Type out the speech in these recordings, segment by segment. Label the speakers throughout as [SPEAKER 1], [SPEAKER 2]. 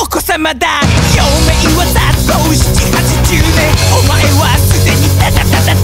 [SPEAKER 1] お子様だ。表面は雑草780年。お前はすでにただただ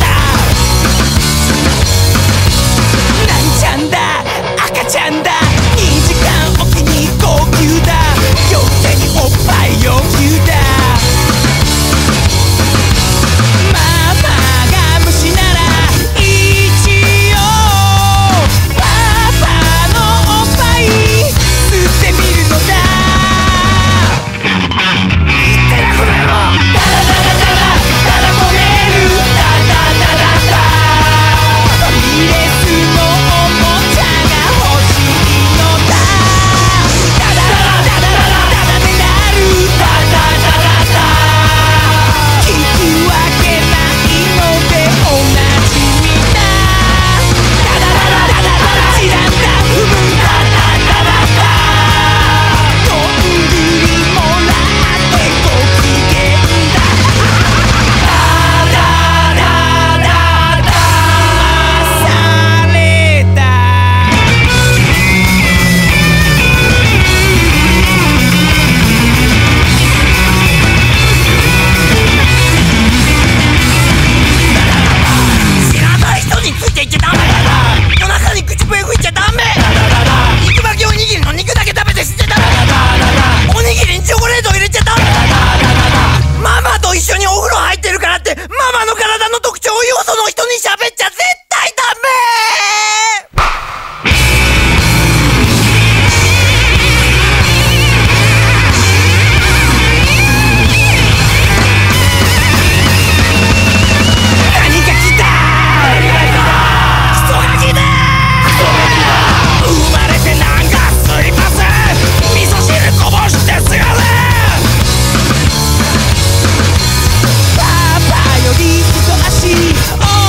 [SPEAKER 1] Oh.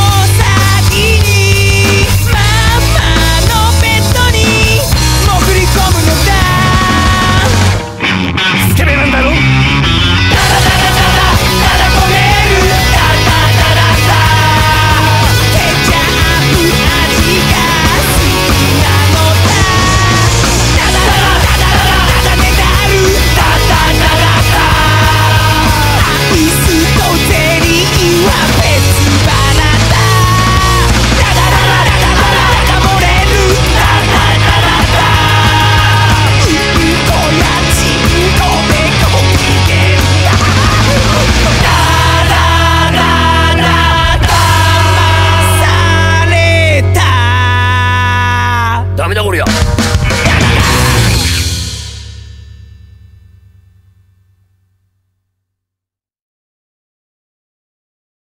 [SPEAKER 2] だこり